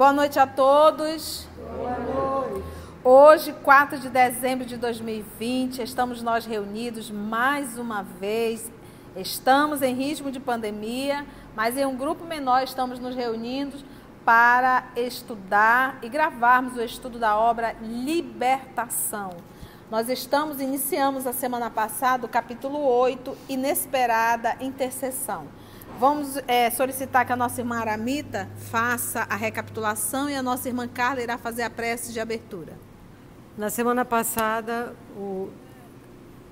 Boa noite a todos. Boa noite. Hoje, 4 de dezembro de 2020, estamos nós reunidos mais uma vez. Estamos em ritmo de pandemia, mas em um grupo menor estamos nos reunindo para estudar e gravarmos o estudo da obra Libertação. Nós estamos, iniciamos a semana passada o capítulo 8, Inesperada Intercessão. Vamos é, solicitar que a nossa irmã Aramita faça a recapitulação e a nossa irmã Carla irá fazer a prece de abertura. Na semana passada, o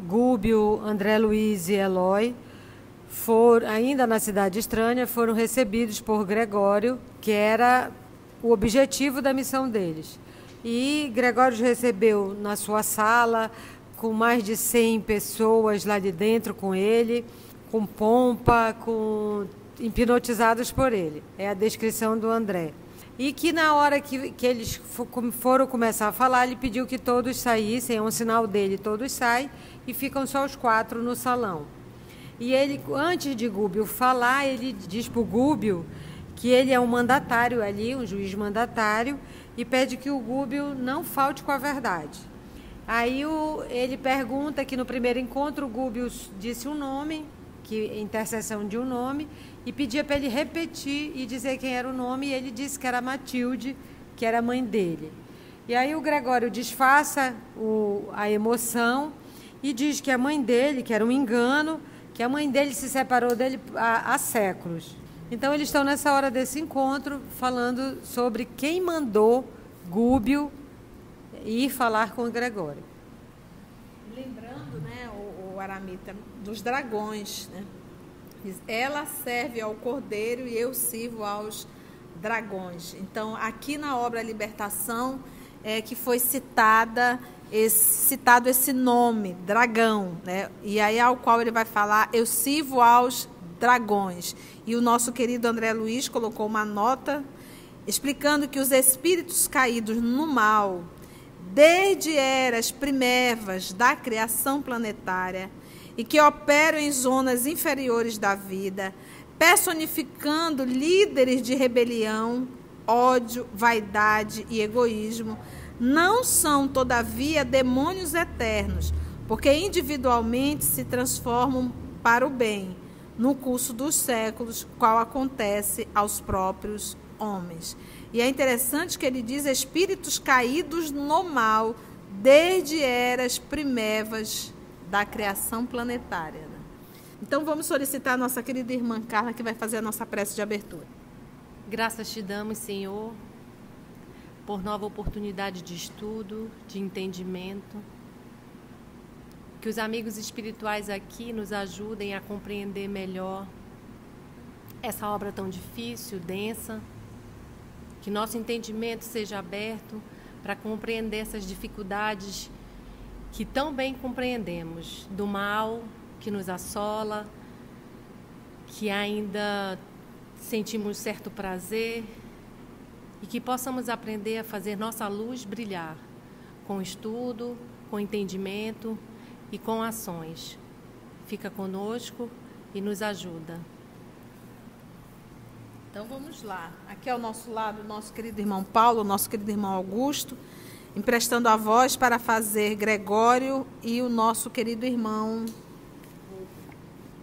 Gúbio, André Luiz e Eloy, foram, ainda na cidade estranha, foram recebidos por Gregório, que era o objetivo da missão deles. E Gregório recebeu na sua sala, com mais de 100 pessoas lá de dentro com ele com pompa, com hipnotizados por ele. É a descrição do André. E que na hora que, que eles foram começar a falar, ele pediu que todos saíssem, é um sinal dele, todos saem e ficam só os quatro no salão. E ele, antes de Gúbio falar, ele diz para o Gúbio que ele é um mandatário ali, um juiz mandatário, e pede que o Gúbio não falte com a verdade. Aí o, ele pergunta que no primeiro encontro o Gúbio disse um nome, que intercessão de um nome e pedia para ele repetir e dizer quem era o nome e ele disse que era Matilde, que era a mãe dele. E aí o Gregório disfarça o, a emoção e diz que a mãe dele, que era um engano, que a mãe dele se separou dele há, há séculos. Então eles estão nessa hora desse encontro falando sobre quem mandou Gúbio ir falar com o Gregório. Lembrando, né, o, o Aramita, dos dragões. Né? Ela serve ao cordeiro e eu sirvo aos dragões. Então, aqui na obra Libertação é que foi citada esse, citado esse nome, dragão, né? E aí ao qual ele vai falar, eu sirvo aos dragões. E o nosso querido André Luiz colocou uma nota explicando que os espíritos caídos no mal, desde eras primevas da criação planetária, e que operam em zonas inferiores da vida, personificando líderes de rebelião, ódio, vaidade e egoísmo, não são, todavia, demônios eternos, porque individualmente se transformam para o bem, no curso dos séculos, qual acontece aos próprios homens. E é interessante que ele diz espíritos caídos no mal, desde eras primevas da criação planetária. Né? Então vamos solicitar a nossa querida irmã Carla, que vai fazer a nossa prece de abertura. Graças te damos, Senhor, por nova oportunidade de estudo, de entendimento. Que os amigos espirituais aqui nos ajudem a compreender melhor essa obra tão difícil, densa. Que nosso entendimento seja aberto para compreender essas dificuldades que tão bem compreendemos do mal que nos assola, que ainda sentimos certo prazer e que possamos aprender a fazer nossa luz brilhar com estudo, com entendimento e com ações. Fica conosco e nos ajuda. Então vamos lá. Aqui ao nosso lado, nosso querido irmão Paulo, nosso querido irmão Augusto emprestando a voz para fazer Gregório e o nosso querido irmão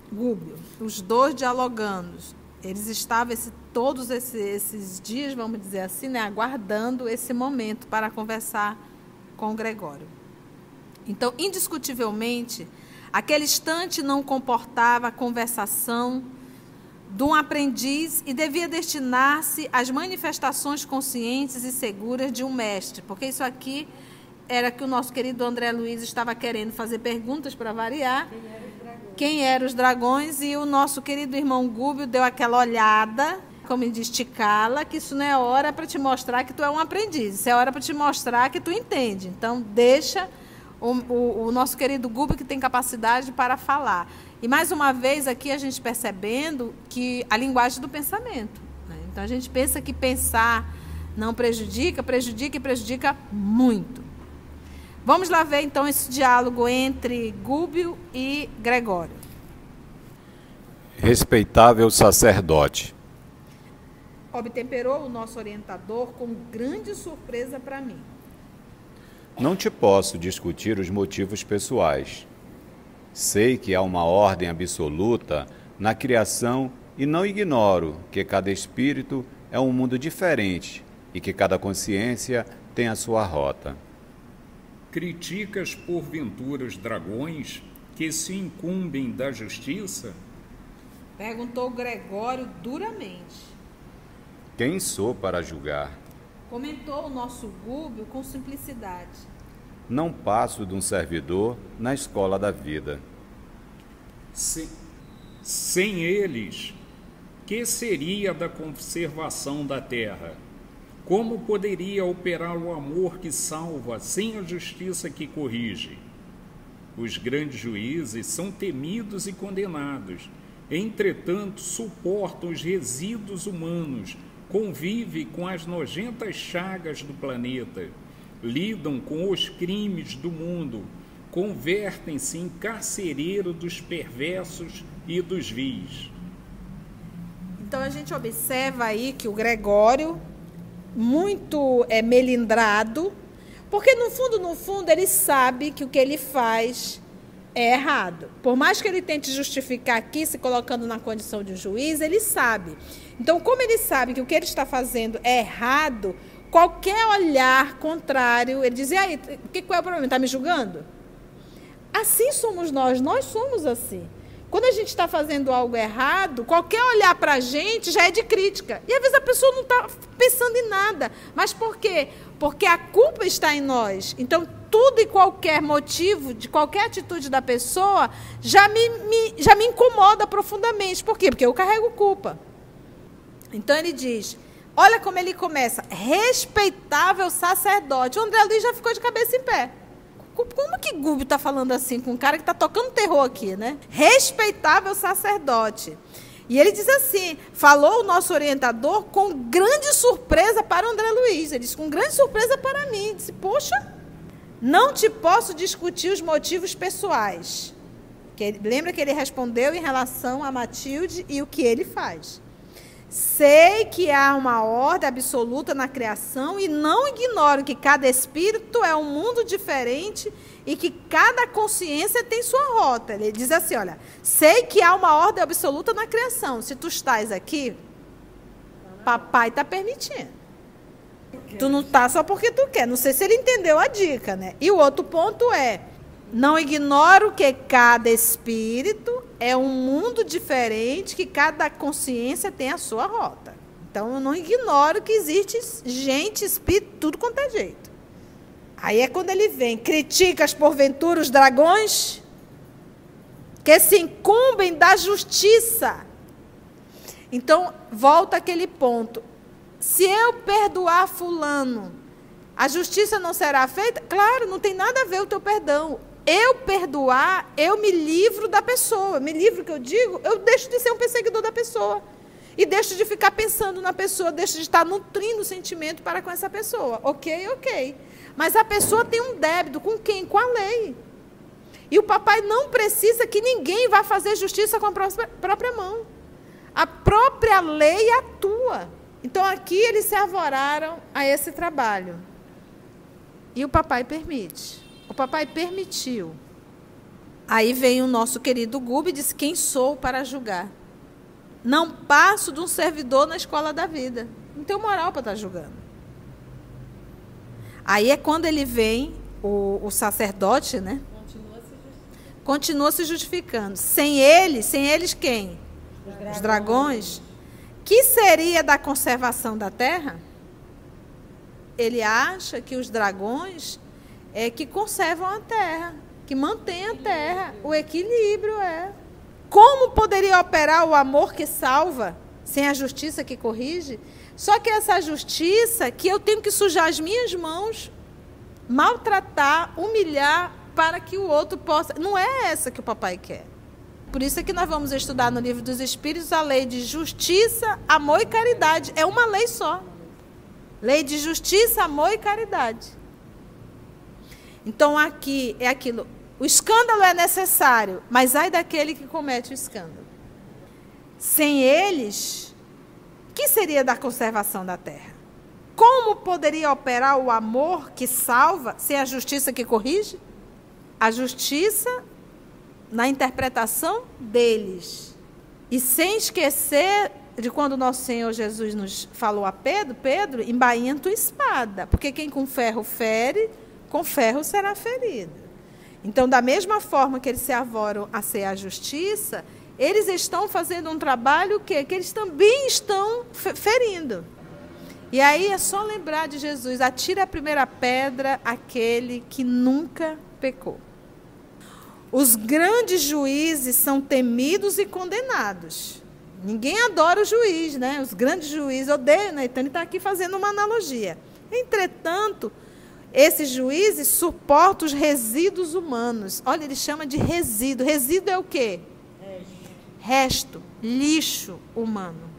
Gúbio, os dois dialogando. Eles estavam esse, todos esses, esses dias, vamos dizer assim, né, aguardando esse momento para conversar com Gregório. Então, indiscutivelmente, aquele instante não comportava conversação de um aprendiz e devia destinar-se às manifestações conscientes e seguras de um mestre, porque isso aqui era que o nosso querido André Luiz estava querendo fazer perguntas para variar. Quem eram os dragões? E o nosso querido irmão Gúbio deu aquela olhada, como diz Ticala, que isso não é hora para te mostrar que tu é um aprendiz, isso é hora para te mostrar que tu entende. Então, deixa o, o, o nosso querido Gúbio que tem capacidade para falar. E mais uma vez aqui a gente percebendo que a linguagem do pensamento. Né? Então a gente pensa que pensar não prejudica, prejudica e prejudica muito. Vamos lá ver então esse diálogo entre Gúbio e Gregório. Respeitável sacerdote. obtemperou o nosso orientador com grande surpresa para mim. Não te posso discutir os motivos pessoais. Sei que há uma ordem absoluta na criação e não ignoro que cada espírito é um mundo diferente e que cada consciência tem a sua rota. Criticas porventura os dragões que se incumbem da justiça? Perguntou Gregório duramente. Quem sou para julgar? Comentou o nosso Gúbio com simplicidade. Não passo de um servidor na escola da vida. Se, sem eles, que seria da conservação da terra? Como poderia operar o amor que salva sem a justiça que corrige? Os grandes juízes são temidos e condenados, entretanto, suportam os resíduos humanos, convivem com as nojentas chagas do planeta, lidam com os crimes do mundo, convertem-se em carcereiro dos perversos e dos vis. Então a gente observa aí que o Gregório, muito é, melindrado, porque no fundo, no fundo, ele sabe que o que ele faz é errado. Por mais que ele tente justificar aqui, se colocando na condição de juiz, ele sabe. Então, como ele sabe que o que ele está fazendo é errado, qualquer olhar contrário, ele diz: e aí, que, qual é o problema? Está me julgando? Assim somos nós, nós somos assim. Quando a gente está fazendo algo errado, qualquer olhar para a gente já é de crítica. E às vezes a pessoa não está pensando em nada. Mas por quê? Porque a culpa está em nós. Então, tudo e qualquer motivo, de qualquer atitude da pessoa, já me, me, já me incomoda profundamente. Por quê? Porque eu carrego culpa. Então ele diz: olha como ele começa, respeitável sacerdote. O André Luiz já ficou de cabeça em pé. Como que Gúbio está falando assim com um cara que está tocando terror aqui, né? Respeitável sacerdote. E ele diz assim: falou o nosso orientador com grande surpresa para André Luiz. Ele disse: com grande surpresa para mim. Ele disse: Poxa, não te posso discutir os motivos pessoais. Que, lembra que ele respondeu em relação a Matilde e o que ele faz. Sei que há uma ordem absoluta na criação e não ignoro que cada espírito é um mundo diferente e que cada consciência tem sua rota. Ele diz assim: olha, sei que há uma ordem absoluta na criação. Se tu estás aqui, papai está permitindo. Tu não está só porque tu quer. Não sei se ele entendeu a dica, né? E o outro ponto é: não ignoro que cada espírito é um mundo diferente, que cada consciência tem a sua rota. Então eu não ignoro que existe gente, espírito, tudo quanto é jeito. Aí é quando ele vem, criticas porventura os dragões que se incumbem da justiça. Então, volta aquele ponto. Se eu perdoar fulano, a justiça não será feita? Claro, não tem nada a ver o teu perdão eu perdoar, eu me livro da pessoa. Me livro que eu digo, eu deixo de ser um perseguidor da pessoa. E deixo de ficar pensando na pessoa, deixo de estar nutrindo sentimento para com essa pessoa. Ok, ok. Mas a pessoa tem um débito com quem? Com a lei. E o papai não precisa que ninguém vá fazer justiça com a própria mão. A própria lei atua. Então aqui eles se arvoraram a esse trabalho. E o papai permite. O papai permitiu. Aí vem o nosso querido Gube e diz: Quem sou para julgar? Não passo de um servidor na escola da vida. Não tenho moral para estar julgando. Aí é quando ele vem, o, o sacerdote, né? Continua se, justificando. Sem ele, sem eles quem? Os dragões. Os dragões. Que seria da conservação da terra? Ele acha que os dragões é, que conservam a terra, que mantêm a terra, o equilíbrio é. Como poderia operar o amor que salva sem a justiça que corrige? Só que essa justiça que eu tenho que sujar as minhas mãos, maltratar, humilhar para que o outro possa. Não é essa que o papai quer. Por isso é que nós vamos estudar no livro dos Espíritos a lei de justiça, amor e caridade. É uma lei só. Lei de justiça, amor e caridade. Então aqui é aquilo. O escândalo é necessário, mas ai daquele que comete o escândalo. Sem eles, que seria da conservação da terra? Como poderia operar o amor que salva sem a justiça que corrige? A justiça na interpretação deles. E sem esquecer de quando nosso Senhor Jesus nos falou a Pedro, Pedro, embainha tua espada, porque quem com ferro fere, com ferro será ferido. Então, da mesma forma que eles se avoram a ser a justiça, eles estão fazendo um trabalho que, que eles também estão ferindo. E aí é só lembrar de Jesus: atira a primeira pedra aquele que nunca pecou. Os grandes juízes são temidos e condenados. Ninguém adora o juiz, né? Os grandes juízes odeiam, né? Então ele está aqui fazendo uma analogia. Entretanto, esses juízes suportam os resíduos humanos. Olha, ele chama de resíduo. Resíduo é o quê? Resto, lixo humano.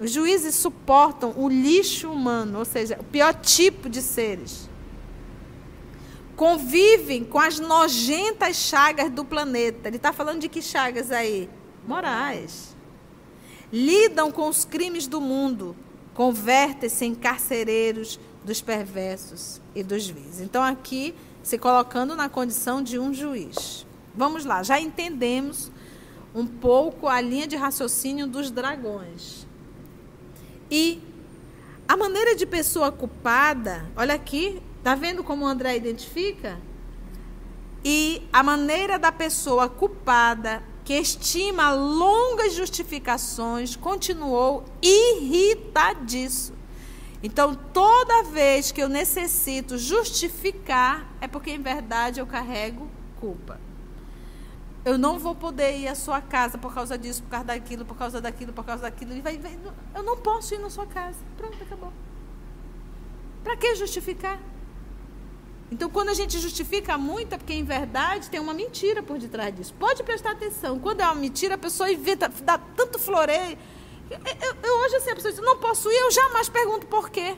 Os juízes suportam o lixo humano, ou seja, o pior tipo de seres. Convivem com as nojentas chagas do planeta. Ele está falando de que chagas aí? Morais. Lidam com os crimes do mundo. Convertem-se em carcereiros dos perversos e dos vis. Então, aqui, se colocando na condição de um juiz. Vamos lá, já entendemos um pouco a linha de raciocínio dos dragões. E a maneira de pessoa culpada, olha aqui, tá vendo como o André identifica? E a maneira da pessoa culpada que estima longas justificações continuou irritadíssimo. Então, toda vez que eu necessito justificar, é porque em verdade eu carrego culpa. Eu não vou poder ir à sua casa por causa disso, por causa daquilo, por causa daquilo, por causa daquilo. Vai, vai, eu não posso ir na sua casa. Pronto, acabou. Para que justificar? Então, quando a gente justifica muito, é porque em verdade tem uma mentira por detrás disso. Pode prestar atenção. Quando é uma mentira, a pessoa evita, dá tanto floreio eu, eu, hoje, assim, a pessoa diz, não posso ir, eu jamais pergunto por quê.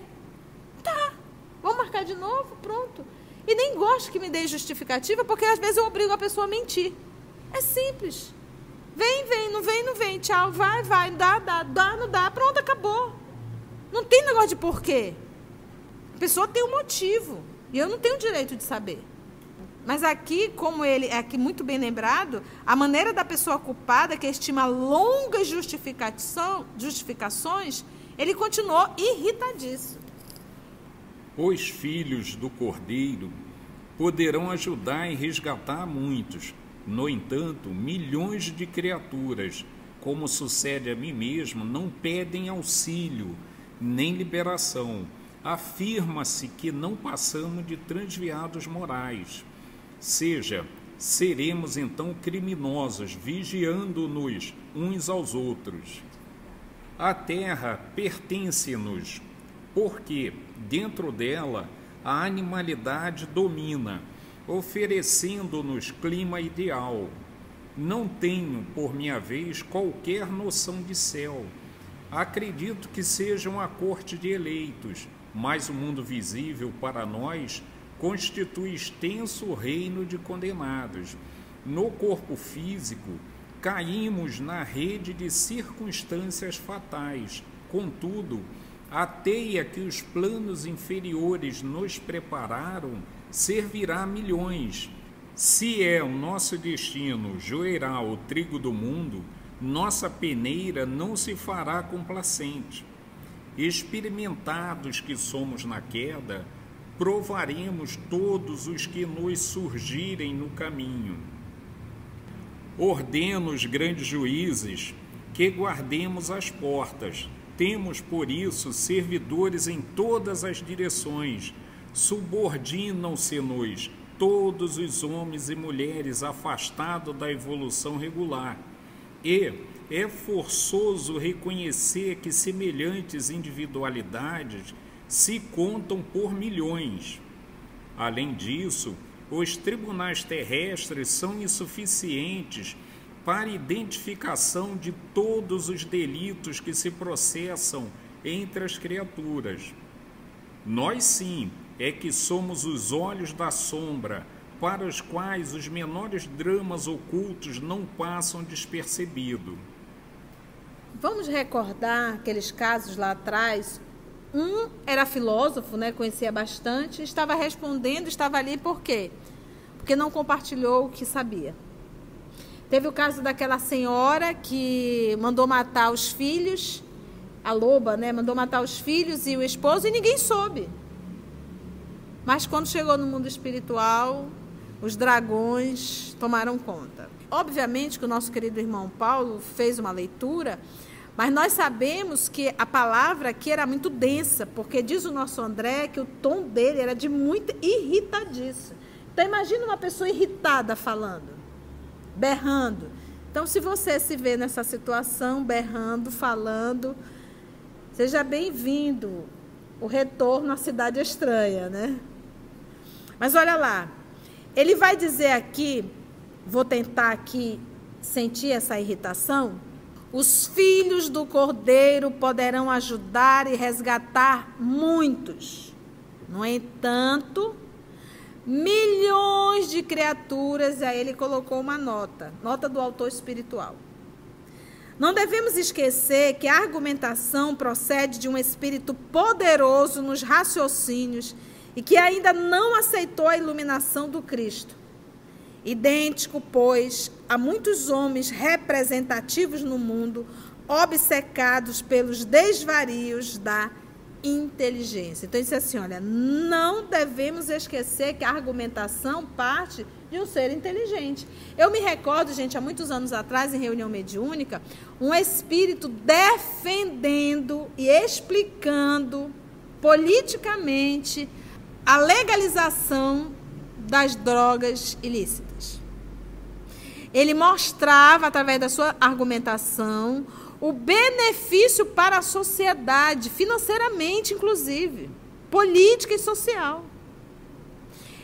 Tá, vamos marcar de novo, pronto. E nem gosto que me dê justificativa, porque às vezes eu obrigo a pessoa a mentir. É simples. Vem, vem, não vem, não vem. Tchau, vai, vai, dá, dá, dá, não dá. Pronto, acabou. Não tem negócio de porquê. A pessoa tem um motivo. E eu não tenho direito de saber. Mas aqui, como ele é aqui muito bem lembrado, a maneira da pessoa culpada que estima longas justificações, ele continuou irritadíssimo. Os filhos do Cordeiro poderão ajudar e resgatar muitos. No entanto, milhões de criaturas, como sucede a mim mesmo, não pedem auxílio nem liberação. Afirma-se que não passamos de transviados morais Seja, seremos então criminosos, vigiando-nos uns aos outros. A terra pertence-nos, porque dentro dela a animalidade domina, oferecendo-nos clima ideal. Não tenho, por minha vez, qualquer noção de céu. Acredito que sejam a corte de eleitos, mas o mundo visível para nós constitui extenso reino de condenados. No corpo físico, caímos na rede de circunstâncias fatais. Contudo, a teia que os planos inferiores nos prepararam servirá a milhões. Se é o nosso destino joerá o trigo do mundo, nossa peneira não se fará complacente. Experimentados que somos na queda, provaremos todos os que nos surgirem no caminho. Ordeno os grandes juízes que guardemos as portas. Temos, por isso, servidores em todas as direções. Subordinam-se-nos todos os homens e mulheres afastados da evolução regular. E é forçoso reconhecer que semelhantes individualidades se contam por milhões. Além disso, os tribunais terrestres são insuficientes para identificação de todos os delitos que se processam entre as criaturas. Nós sim é que somos os olhos da sombra, para os quais os menores dramas ocultos não passam despercebido. Vamos recordar aqueles casos lá atrás. Um era filósofo, né, conhecia bastante, estava respondendo, estava ali por quê? Porque não compartilhou o que sabia. Teve o caso daquela senhora que mandou matar os filhos, a loba, né, mandou matar os filhos e o esposo e ninguém soube. Mas quando chegou no mundo espiritual, os dragões tomaram conta. Obviamente que o nosso querido irmão Paulo fez uma leitura mas nós sabemos que a palavra aqui era muito densa, porque diz o nosso André que o tom dele era de muito irritadiço. Então imagina uma pessoa irritada falando, berrando. Então se você se vê nessa situação, berrando, falando, seja bem-vindo. O retorno à cidade estranha, né? Mas olha lá, ele vai dizer aqui, vou tentar aqui sentir essa irritação. Os filhos do Cordeiro poderão ajudar e resgatar muitos. No entanto, milhões de criaturas, aí ele colocou uma nota, nota do autor espiritual. Não devemos esquecer que a argumentação procede de um espírito poderoso nos raciocínios e que ainda não aceitou a iluminação do Cristo. Idêntico, pois, a muitos homens representativos no mundo, obcecados pelos desvarios da inteligência. Então, disse assim: olha, não devemos esquecer que a argumentação parte de um ser inteligente. Eu me recordo, gente, há muitos anos atrás, em reunião mediúnica, um espírito defendendo e explicando politicamente a legalização das drogas ilícitas. Ele mostrava, através da sua argumentação, o benefício para a sociedade, financeiramente, inclusive, política e social.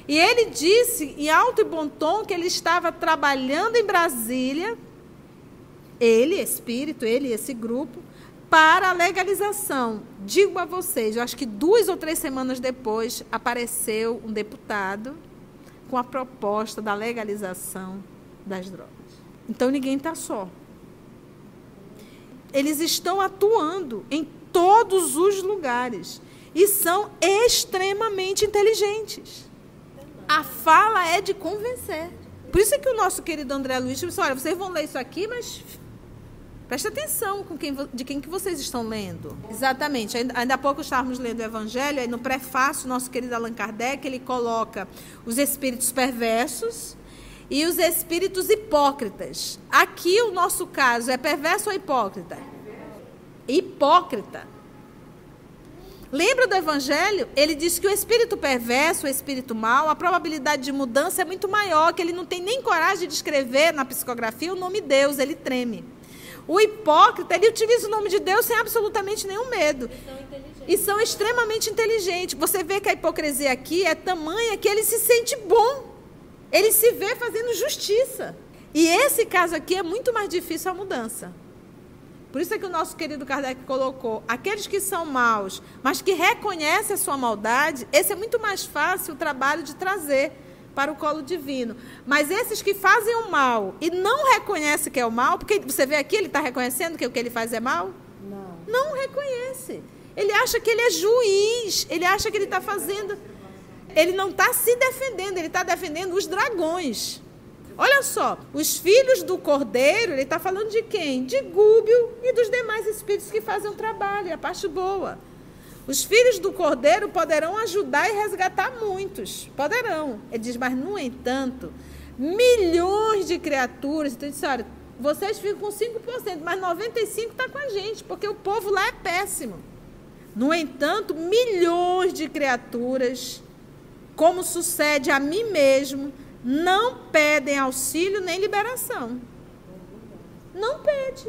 E ele disse, em alto e bom tom, que ele estava trabalhando em Brasília, ele, espírito, ele e esse grupo, para a legalização. Digo a vocês, eu acho que duas ou três semanas depois apareceu um deputado com a proposta da legalização das drogas. Então ninguém está só. Eles estão atuando em todos os lugares e são extremamente inteligentes. A fala é de convencer. Por isso é que o nosso querido André Luiz disse: olha, vocês vão ler isso aqui, mas Preste atenção com quem, de quem que vocês estão lendo. Exatamente. Ainda, há pouco estávamos lendo o Evangelho, aí no prefácio, nosso querido Allan Kardec, ele coloca os espíritos perversos e os espíritos hipócritas. Aqui o nosso caso é perverso ou hipócrita? Hipócrita. Lembra do Evangelho? Ele diz que o espírito perverso, o espírito mau, a probabilidade de mudança é muito maior, que ele não tem nem coragem de escrever na psicografia o nome Deus, ele treme. O hipócrita, ele utiliza o nome de Deus sem absolutamente nenhum medo. E são extremamente inteligentes. Você vê que a hipocrisia aqui é tamanha que ele se sente bom. Ele se vê fazendo justiça. E esse caso aqui é muito mais difícil a mudança. Por isso é que o nosso querido Kardec colocou: aqueles que são maus, mas que reconhecem a sua maldade, esse é muito mais fácil o trabalho de trazer para o colo divino. Mas esses que fazem o mal e não reconhecem que é o mal, porque você vê aqui, ele está reconhecendo que o que ele faz é mal? Não. Não reconhece. Ele acha que ele é juiz, ele acha que ele está fazendo. Ele não está se defendendo, ele está defendendo os dragões. Olha só, os filhos do cordeiro, ele está falando de quem? De Gúbio e dos demais espíritos que fazem o trabalho, a parte boa. Os filhos do cordeiro poderão ajudar e resgatar muitos. Poderão. Ele diz, mas no entanto, milhões de criaturas. Então, ele disse, olha, vocês ficam com 5%, mas 95% está com a gente, porque o povo lá é péssimo. No entanto, milhões de criaturas, como sucede a mim mesmo, não pedem auxílio nem liberação. Não pede.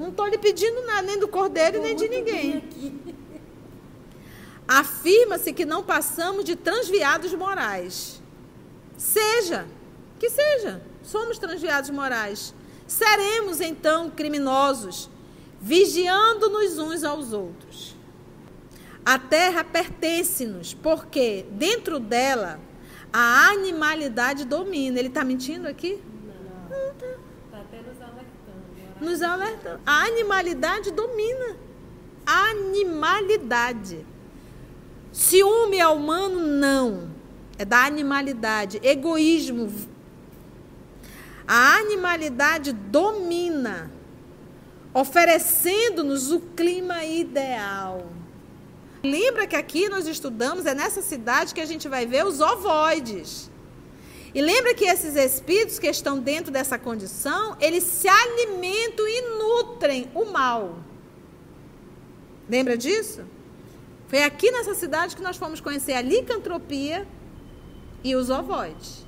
Não estou lhe pedindo nada, nem do cordeiro, nem de ninguém. Afirma-se que não passamos de transviados morais. Seja, que seja, somos transviados morais. Seremos então criminosos, vigiando-nos uns aos outros. A terra pertence-nos, porque dentro dela a animalidade domina. Ele está mentindo aqui? Não, não. Apenas Nos alertando. A animalidade domina. Animalidade. Ciúme é humano? Não. É da animalidade. Egoísmo. A animalidade domina, oferecendo-nos o clima ideal. Lembra que aqui nós estudamos, é nessa cidade que a gente vai ver os ovoides. E lembra que esses espíritos que estão dentro dessa condição, eles se alimentam e nutrem o mal. Lembra disso? Foi aqui nessa cidade que nós fomos conhecer a licantropia e os ovoides.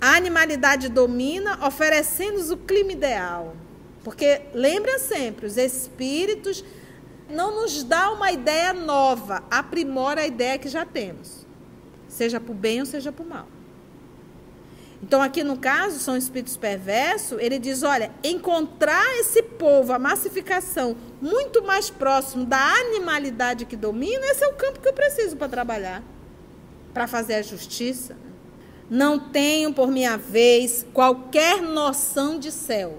A animalidade domina, oferecendo-nos o clima ideal. Porque lembra sempre, os espíritos não nos dá uma ideia nova, aprimora a ideia que já temos. Seja para o bem ou seja para o mal. Então, aqui no caso, são espíritos perversos, ele diz: olha, encontrar esse povo, a massificação, muito mais próximo da animalidade que domina, esse é o campo que eu preciso para trabalhar, para fazer a justiça. Não tenho, por minha vez, qualquer noção de céu.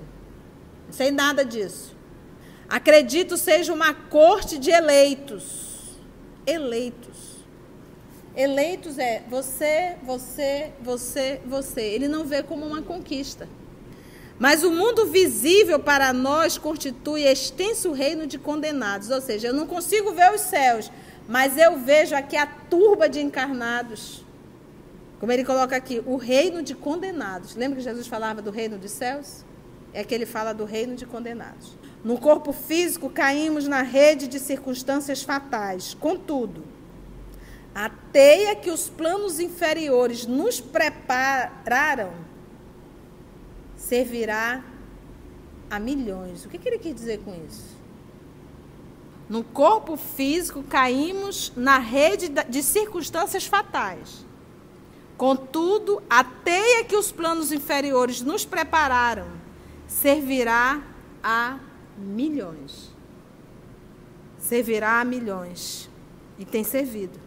Sei nada disso. Acredito seja uma corte de eleitos. Eleitos. Eleitos é você, você, você, você. Ele não vê como uma conquista. Mas o mundo visível para nós constitui extenso reino de condenados. Ou seja, eu não consigo ver os céus, mas eu vejo aqui a turba de encarnados. Como ele coloca aqui, o reino de condenados. Lembra que Jesus falava do reino dos céus? É que ele fala do reino de condenados. No corpo físico caímos na rede de circunstâncias fatais. Contudo, a teia que os planos inferiores nos prepararam servirá a milhões. O que, que ele quer dizer com isso? No corpo físico caímos na rede de circunstâncias fatais. Contudo, a teia que os planos inferiores nos prepararam servirá a milhões. Servirá a milhões. E tem servido.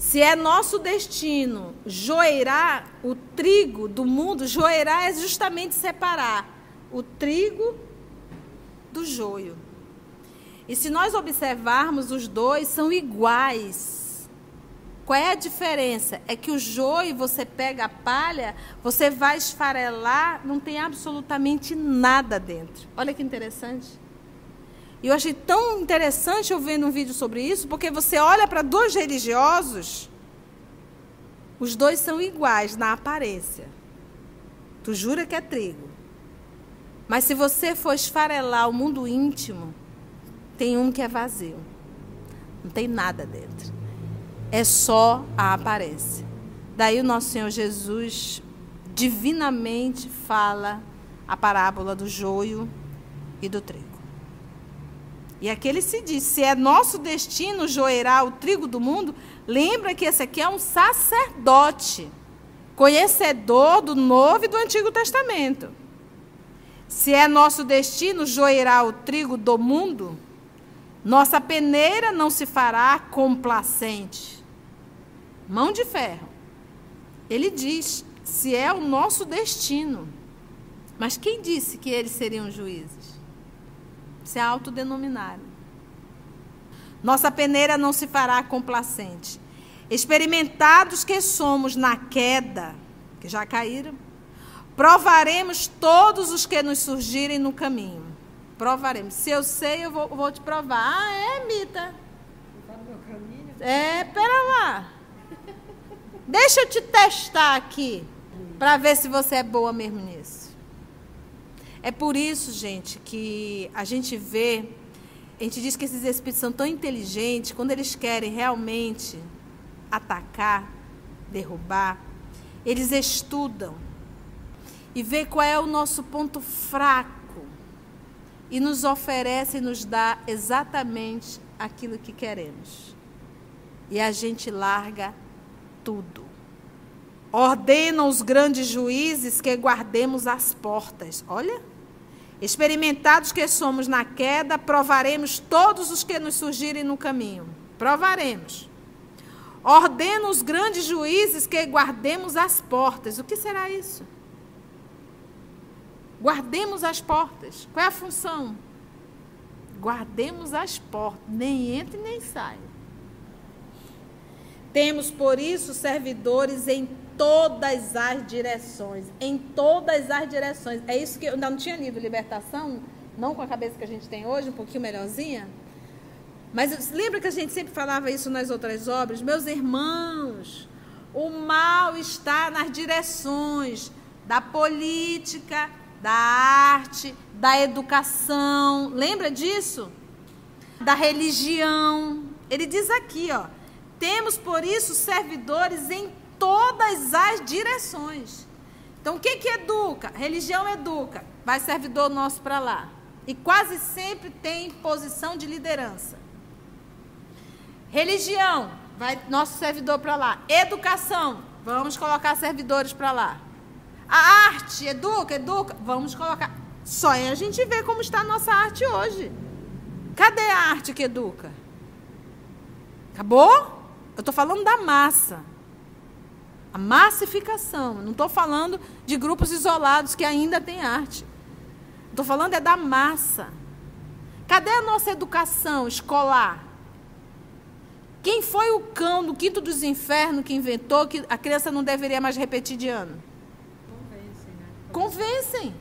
Se é nosso destino joeirar o trigo do mundo, joeirar é justamente separar o trigo do joio. E se nós observarmos, os dois são iguais. Qual é a diferença? É que o joio, você pega a palha, você vai esfarelar, não tem absolutamente nada dentro. Olha que interessante. E eu achei tão interessante eu vendo um vídeo sobre isso, porque você olha para dois religiosos, os dois são iguais na aparência. Tu jura que é trigo. Mas se você for esfarelar o mundo íntimo, tem um que é vazio. Não tem nada dentro. É só a aparência. Daí o nosso Senhor Jesus divinamente fala a parábola do joio e do trigo. E aquele se diz: se é nosso destino joerar o trigo do mundo, lembra que esse aqui é um sacerdote, conhecedor do Novo e do Antigo Testamento. Se é nosso destino joerar o trigo do mundo, nossa peneira não se fará complacente. Mão de ferro. Ele diz: se é o nosso destino. Mas quem disse que eles seriam juízes? Se autodenominaram. Nossa peneira não se fará complacente. Experimentados que somos na queda, que já caíram, provaremos todos os que nos surgirem no caminho. Provaremos. Se eu sei, eu vou, vou te provar. Ah, é, Mita? É, pera lá. Deixa eu te testar aqui, para ver se você é boa mesmo nisso. É por isso, gente, que a gente vê, a gente diz que esses espíritos são tão inteligentes, quando eles querem realmente atacar, derrubar, eles estudam e vê qual é o nosso ponto fraco e nos oferece e nos dá exatamente aquilo que queremos. E a gente larga tudo. Ordenam os grandes juízes que guardemos as portas. Olha, Experimentados que somos na queda, provaremos todos os que nos surgirem no caminho. Provaremos. Ordena os grandes juízes que guardemos as portas. O que será isso? Guardemos as portas. Qual é a função? Guardemos as portas. Nem entre nem sai. Temos, por isso, servidores em todas as direções. Em todas as direções. É isso que eu ainda não tinha lido Libertação, não com a cabeça que a gente tem hoje, um pouquinho melhorzinha. Mas lembra que a gente sempre falava isso nas outras obras? Meus irmãos, o mal está nas direções da política, da arte, da educação. Lembra disso? Da religião. Ele diz aqui, ó: temos por isso servidores em todas as direções. Então, o que, que educa? Religião educa. Vai servidor nosso para lá. E quase sempre tem posição de liderança. Religião, vai nosso servidor para lá. Educação, vamos colocar servidores para lá. A arte, educa, educa, vamos colocar. Só é a gente ver como está a nossa arte hoje. Cadê a arte que educa? Acabou? Eu estou falando da massa. A massificação. Não estou falando de grupos isolados que ainda têm arte. Estou falando é da massa. Cadê a nossa educação escolar? Quem foi o cão do quinto dos infernos que inventou que a criança não deveria mais repetir de ano? Convencem. Né? Convencem.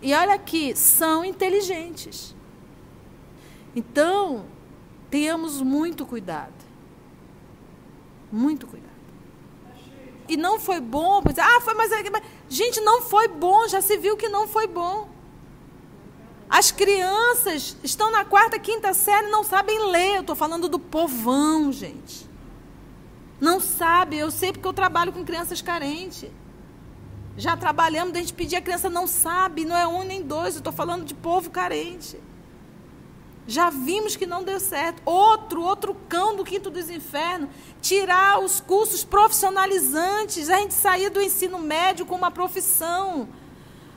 E olha aqui, são inteligentes. Então, tenhamos muito cuidado. Muito cuidado. E não foi bom, ah, foi mais. Gente, não foi bom, já se viu que não foi bom. As crianças estão na quarta, quinta série não sabem ler. Eu estou falando do povão, gente. Não sabe, eu sei porque eu trabalho com crianças carentes. Já trabalhamos, a gente pedir a criança não sabe, não é um nem dois, eu estou falando de povo carente. Já vimos que não deu certo. Outro, outro cão do quinto dos infernos. Tirar os cursos profissionalizantes. A gente sair do ensino médio com uma profissão.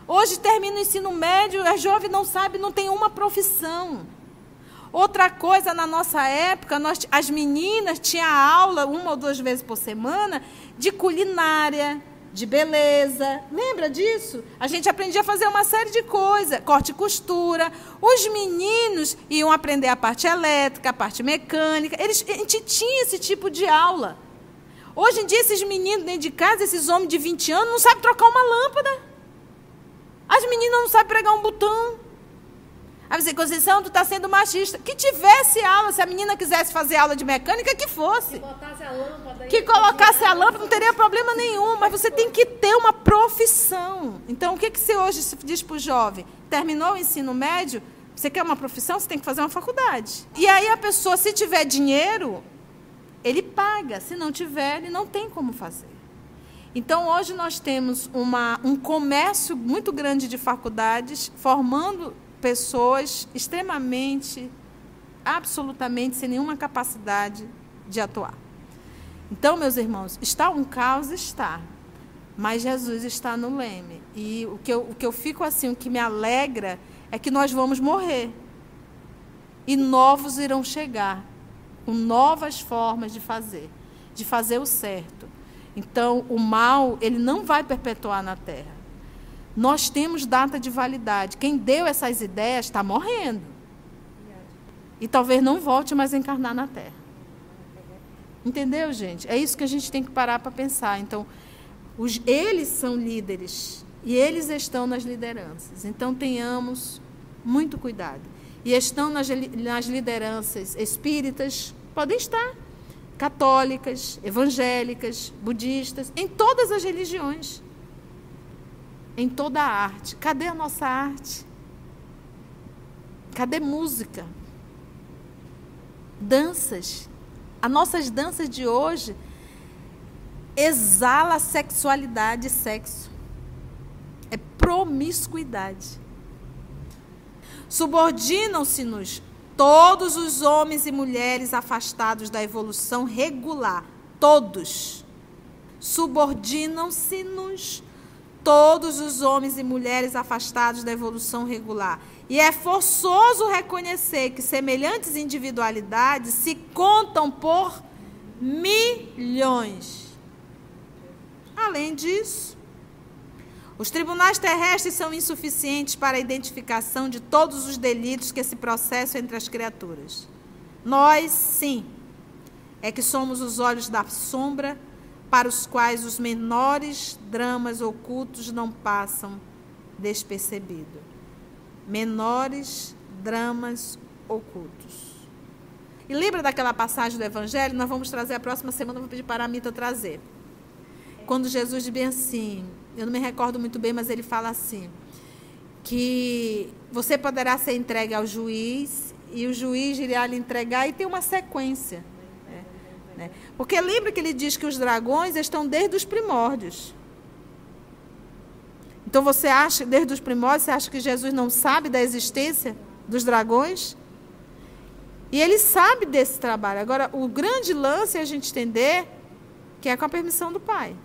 Hoje termina o ensino médio, a jovem não sabe, não tem uma profissão. Outra coisa, na nossa época, nós, as meninas tinham aula uma ou duas vezes por semana de culinária, de beleza. Lembra disso? A gente aprendia a fazer uma série de coisas, corte e costura. Os meninos iam aprender a parte elétrica, a parte mecânica. Eles, a gente tinha esse tipo de aula. Hoje em dia, esses meninos dentro de casa, esses homens de 20 anos, não sabem trocar uma lâmpada. As meninas não sabem pregar um botão. Aí você, Conceição, tu está sendo machista. Que tivesse aula, se a menina quisesse fazer aula de mecânica, que fosse. Que botasse a lâmpada. Que colocasse a lâmpada, não teria problema nenhum. Mas você tem que ter uma profissão. Então, o que, que você hoje diz para o jovem? Terminou o ensino médio, você quer uma profissão, você tem que fazer uma faculdade. E aí a pessoa, se tiver dinheiro, ele paga. Se não tiver, ele não tem como fazer. Então, hoje nós temos uma, um comércio muito grande de faculdades formando pessoas extremamente, absolutamente sem nenhuma capacidade de atuar. Então, meus irmãos, está um caos? Está. Mas Jesus está no leme. E o que, eu, o que eu fico assim, o que me alegra é que nós vamos morrer. E novos irão chegar, com novas formas de fazer, de fazer o certo. Então, o mal, ele não vai perpetuar na terra. Nós temos data de validade. Quem deu essas ideias está morrendo. E talvez não volte mais a encarnar na Terra. Entendeu, gente? É isso que a gente tem que parar para pensar. Então, os, eles são líderes e eles estão nas lideranças. Então, tenhamos muito cuidado. E estão nas, nas lideranças espíritas, podem estar, católicas, evangélicas, budistas, em todas as religiões em toda a arte. Cadê a nossa arte? Cadê música? Danças. As nossas danças de hoje exala sexualidade e sexo. É promiscuidade. Subordinam-se-nos todos os homens e mulheres afastados da evolução regular. Todos. Subordinam-se-nos todos os homens e mulheres afastados da evolução regular. E é forçoso reconhecer que semelhantes individualidades se contam por milhões. Além disso, Os tribunais terrestres são insuficientes para a identificação de todos os delitos que se processam entre as criaturas. Nós, sim, é que somos os olhos da sombra para os quais os menores dramas ocultos não passam despercebido. Menores dramas ocultos. E lembra daquela passagem do Evangelho? Nós vamos trazer a próxima semana, vou pedir para a Mita trazer. Quando Jesus diz bem assim, eu não me recordo muito bem, mas ele fala assim, que você poderá ser entregue ao juiz e o juiz irá lhe entregar e tem uma sequência. Né? Porque lembra que ele diz que os dragões estão desde os primórdios. Então você acha, desde os primórdios, você acha que Jesus não sabe da existência dos dragões? E ele sabe desse trabalho. Agora, o grande lance é a gente entender que é com a permissão do Pai.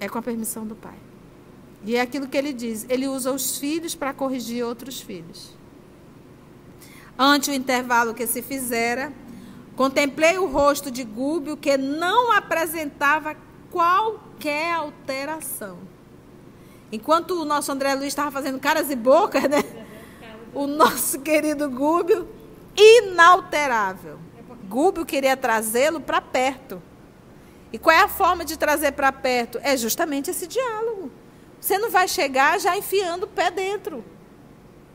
É com a permissão do Pai. E é aquilo que ele diz: ele usa os filhos para corrigir outros filhos. Ante o intervalo que se fizera, contemplei o rosto de Gúbio que não apresentava qualquer alteração. Enquanto o nosso André Luiz estava fazendo caras e bocas, né? O nosso querido Gúbio, inalterável. Gúbio queria trazê-lo para perto. E qual é a forma de trazer para perto? É justamente esse diálogo. Você não vai chegar já enfiando o pé dentro.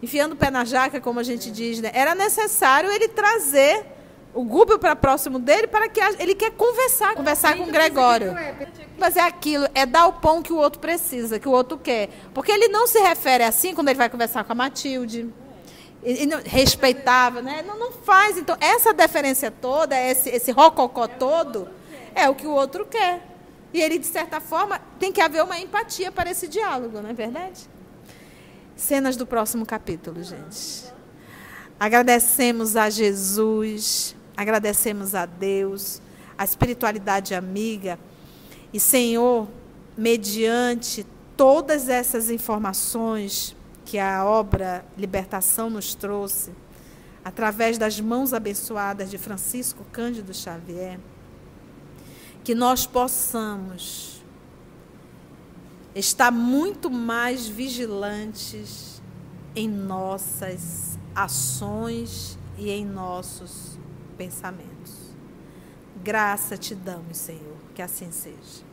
Enfiando o pé na jaca, como a gente diz, né? Era necessário ele trazer o Gúbio para próximo dele para que ele quer conversar, conversar com o Gregório. Mas é aquilo, é dar o pão que o outro precisa, que o outro quer. Porque ele não se refere assim quando ele vai conversar com a Matilde. Ele respeitava, né? Não, não faz. Então, essa deferência toda, esse, esse rococó todo, é o que o outro quer. E ele, de certa forma, tem que haver uma empatia para esse diálogo, não é verdade? Cenas do próximo capítulo, gente. Agradecemos a Jesus, agradecemos a Deus, a espiritualidade amiga. E, Senhor, mediante todas essas informações que a obra Libertação nos trouxe, através das mãos abençoadas de Francisco Cândido Xavier, que nós possamos estar muito mais vigilantes em nossas ações e em nossos pensamentos. Graça te damos, Senhor, que assim seja.